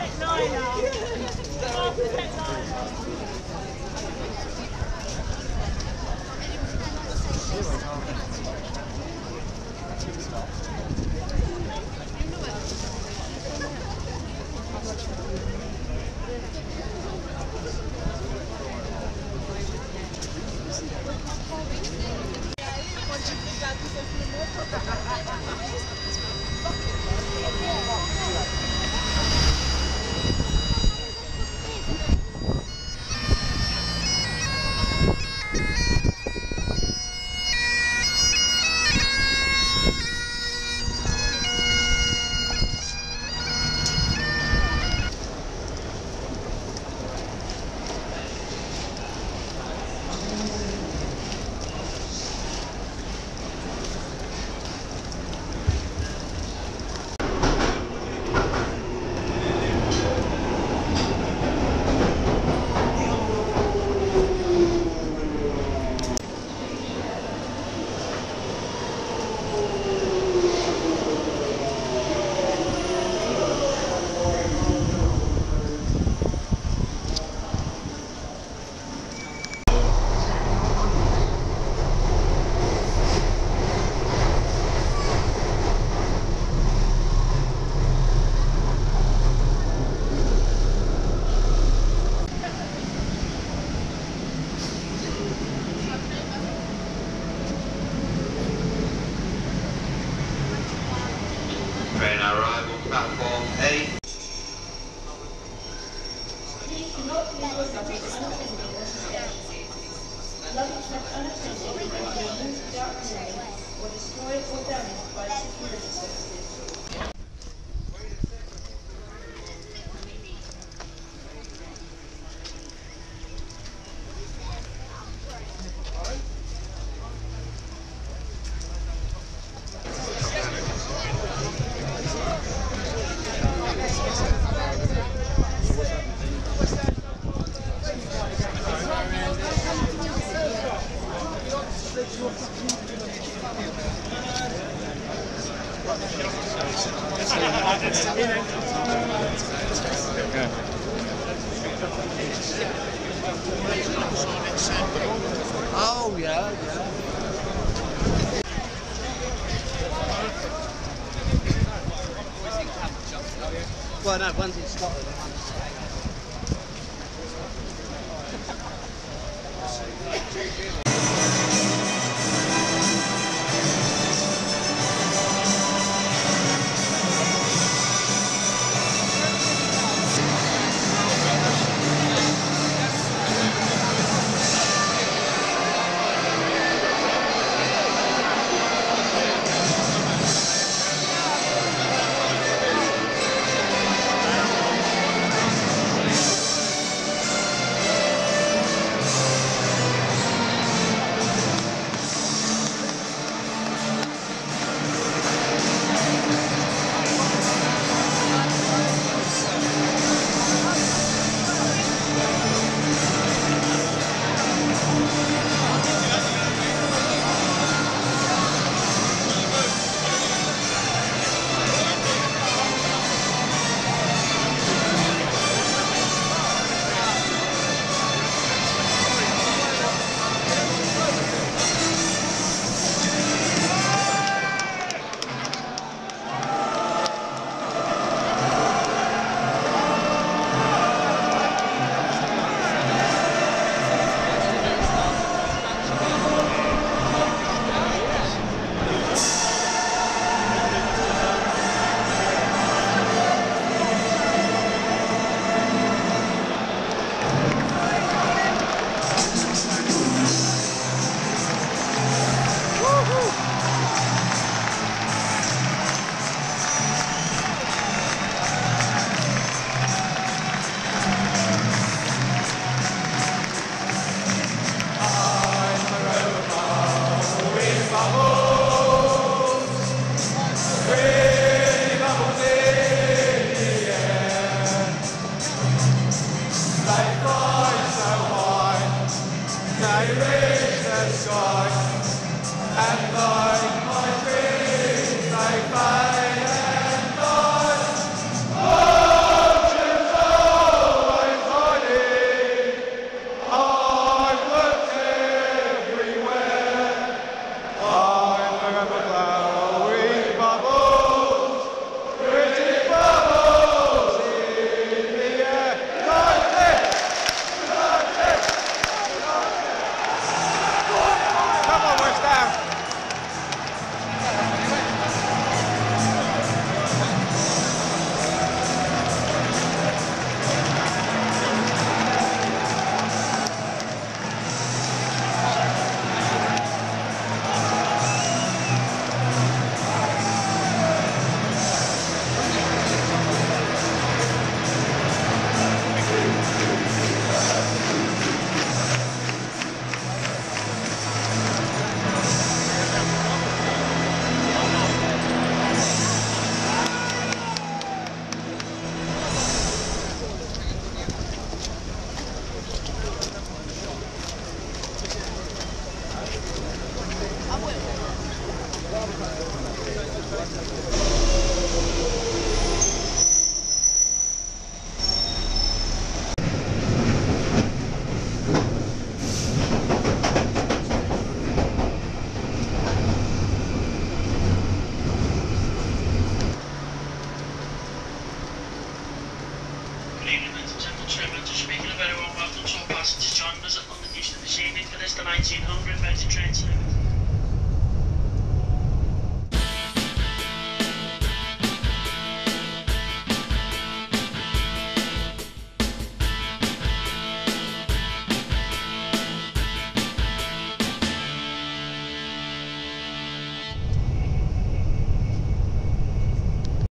Half at nine. Train arrival, platform Oh, yeah, yeah. Well, no, one's in Scotland